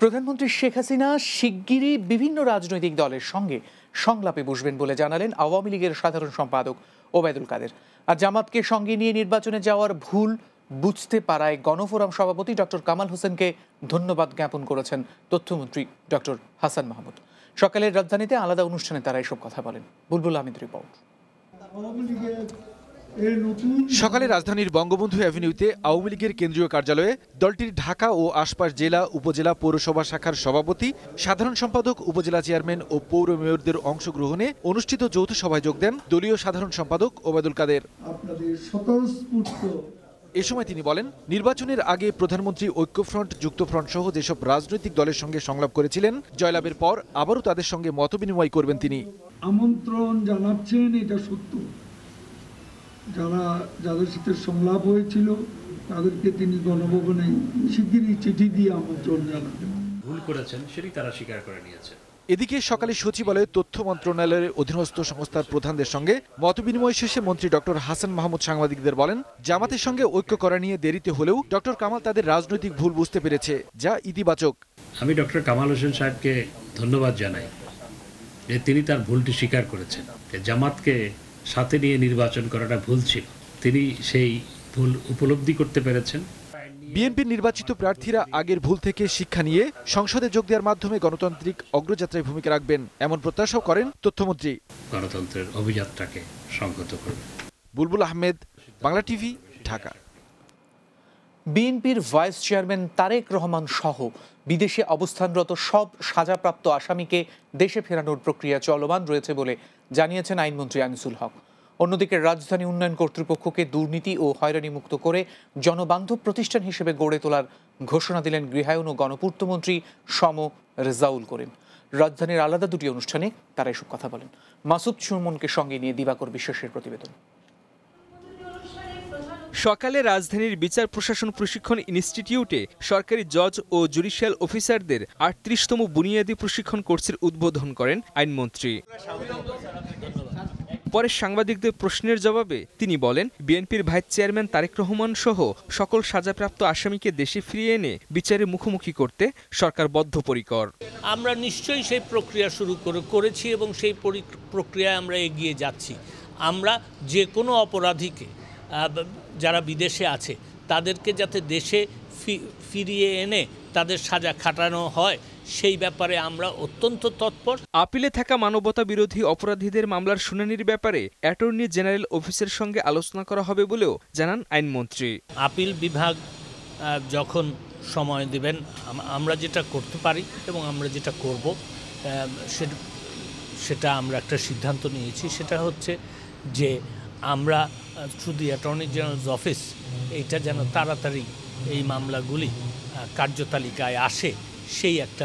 প্রধানমন্ত্রী শেখ হাসিনা শিগগিরই বিভিন্ন রাজনৈতিক দলের সঙ্গে সংলাপে বসবেন বলে জানালেন আওয়ামী লীগের সাধারণ সম্পাদক ওবায়দুল কাদের। আর জামাতকে সঙ্গে নিয়ে নির্বাচনে যাওয়ার ভুল বুঝতে পারায় গণফোরাম সভাপতি ডক্টর কামাল হোসেনকে ধন্যবাদ জ্ঞাপন করেছেন তথ্যমন্ত্রী ডক্টর হাসান মাহমুদ। সকালের রাজধানীতে আলাদা অনুষ্ঠানে তারা এসব কথা বলেন। বুলবুল আহমেদ রিপোর্ট। সকালে রাজধানীর বঙ্গবন্ধু অ্যাভিনিউতে আওয়ামী লীগের কেন্দ্রীয় কার্যালয়ে দলটির ঢাকা ও আশপাশ জেলা উপজেলা পৌরসভা শাখার সভাপতি সাধারণ সম্পাদক উপজেলা চেয়ারম্যান ও পৌর মেয়রদের অংশগ্রহণে অনুষ্ঠিত যৌথ সভায় যোগ দেন দলীয় সাধারণ সম্পাদক ওবায়দুল কাদের। এ সময় তিনি বলেন নির্বাচনের আগে প্রধানমন্ত্রী ঐক্যফ্রন্ট যুক্তফ্রন্ট সহ যেসব রাজনৈতিক দলের সঙ্গে সংলাপ করেছিলেন জয়লাভের পর আবারও তাদের সঙ্গে মতবিনিময় করবেন তিনি। আমন্ত্রণ জানাচ্ছেন এটা সত্য। যারা যাদের সাথে সংলাপ হয়েছিল তাদেরকে তিনি গণভবনে শিগগিরই চিঠি দিয়ে আমন্ত্রণ জানাবেন। ভুল করেছেন সেটি তারা স্বীকার করে নিয়েছে। এদিকে সকালে সচিবালয়ে তথ্য মন্ত্রণালয়ের অধীনস্থ সংস্থার প্রধানদের সঙ্গে মতবিনিময় শেষে মন্ত্রী ডক্টর হাসান মাহমুদ সাংবাদিকদের বলেন জামাতের সঙ্গে ঐক্য করা নিয়ে দেরিতে হলেও ডক্টর কামাল তাদের রাজনৈতিক ভুল বুঝতে পেরেছে যা ইতিবাচক। আমি ডক্টর কামাল হোসেন সাহেবকে ধন্যবাদ জানাই যে তিনি তার ভুলটি স্বীকার করেছেন জামাতকে সাথে নিয়ে নির্বাচন করাটা ভুল ছিল। তিনি সেই ভুল উপলব্ধি করতে পেরেছেন। বিএনপির নির্বাচিত প্রার্থীরা আগের ভুল থেকে শিক্ষা নিয়ে সংসদে যোগ দেওয়ার মাধ্যমে গণতান্ত্রিক অগ্রযাত্রায় ভূমিকা রাখবেন এমন প্রত্যাশাও করেন তথ্যমন্ত্রী। গণতন্ত্রের অভিযাত্রাকে সংহত করবে। বুলবুল আহমেদ বাংলা টিভি ঢাকা। বিএনপির ভাইস চেয়ারম্যান তারেক রহমান সহ বিদেশে অবস্থানরত সব সাজাপ্রাপ্ত আসামিকে দেশে ফেরানোর প্রক্রিয়া চলমান রয়েছে বলে জানিয়েছেন আইনমন্ত্রী আনিসুল হক। অন্যদিকে রাজধানী উন্নয়ন কর্তৃপক্ষকে দুর্নীতি ও হয়রানি মুক্ত করে জনবান্ধব প্রতিষ্ঠান হিসেবে গড়ে তোলার ঘোষণা দিলেন গৃহায়ন ও গণপূর্তমন্ত্রী সম রেজাউল করিম। রাজধানীর আলাদা দুটি অনুষ্ঠানে তারা এসব কথা বলেন। মাসুদ সুমনকে সঙ্গে নিয়ে দিবাকর বিশ্বাসের প্রতিবেদন। সকালে রাজধানীর বিচার প্রশাসন প্রশিক্ষণ ইনস্টিটিউটে সরকারি জজ ও জুডিশিয়াল অফিসারদের আটত্রিশতম বুনিয়াদী প্রশিক্ষণ কোর্সের উদ্বোধন করেন আইনমন্ত্রী। পরে সাংবাদিকদের প্রশ্নের জবাবে তিনি বলেন, বিএনপির ভাইস চেয়ারম্যান তারেক রহমান সহ সকল সাজাপ্রাপ্ত আসামিকে দেশে ফিরিয়ে এনে বিচারের মুখোমুখি করতে সরকার বদ্ধপরিকর। আমরা নিশ্চয়ই সেই প্রক্রিয়া শুরু করে, করেছি এবং সেই প্রক্রিয়ায় আমরা এগিয়ে যাচ্ছি। আমরা যে কোনো অপরাধীকে যারা বিদেশে আছে তাদেরকে যাতে দেশে ফি- ফিরিয়ে এনে তাদের সাজা খাটানো হয় সেই ব্যাপারে আমরা অত্যন্ত তৎপর। আপিলে থাকা মানবতা বিরোধী অপরাধীদের মামলার শুনানির ব্যাপারে অ্যাটর্নি জেনারেল অফিসের সঙ্গে আলোচনা করা হবে বলেও জানান আইনমন্ত্রী। আপিল বিভাগ যখন সময় দেবেন আমরা যেটা করতে পারি এবং আমরা যেটা করব সেটা আমরা একটা সিদ্ধান্ত নিয়েছি। সেটা হচ্ছে যে আমরা through the attorney general's office এইটা যেন তাড়াতাড়ি এই মামলাগুলি কার্যতালিকায় আসে সেই একটা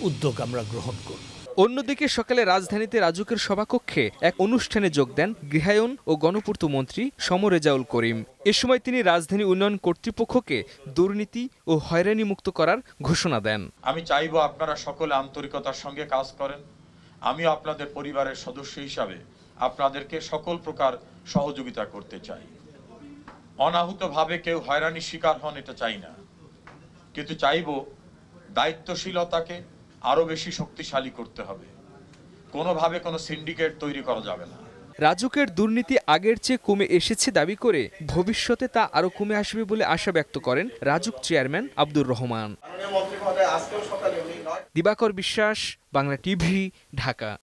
উদ্যোগ আমরা গ্রহণ করব অন্যদিকে সকালে রাজধানীতে রাজুকের সভাকক্ষে এক অনুষ্ঠানে যোগ দেন গৃহায়ন ও গণপূর্ত মন্ত্রী সমরেজাউল করিম। এ সময় তিনি রাজধানী উন্নয়ন কর্তৃপক্ষকে দুর্নীতি ও হয়রানি মুক্ত করার ঘোষণা দেন। আমি চাইব আপনারা সকলে আন্তরিকতার সঙ্গে কাজ করেন। আমিও আপনাদের পরিবারের সদস্য হিসাবে আপনাদেরকে সকল প্রকার সহযোগিতা করতে চাই। অনাহুতভাবে কেউ হয়রানির শিকার হন এটা চাই না। কিন্তু চাইব দায়িত্বশীলতাকে আরও বেশি শক্তিশালী করতে হবে। কোনোভাবে কোনো সিন্ডিকেট তৈরি করা যাবে না। রাজুকের দুর্নীতি আগের চেয়ে কমে এসেছে দাবি করে ভবিষ্যতে তা আরও কমে আসবে বলে আশা ব্যক্ত করেন রাজুক চেয়ারম্যান আব্দুর রহমান। দিবাকর বিশ্বাস বাংলা টিভি ঢাকা।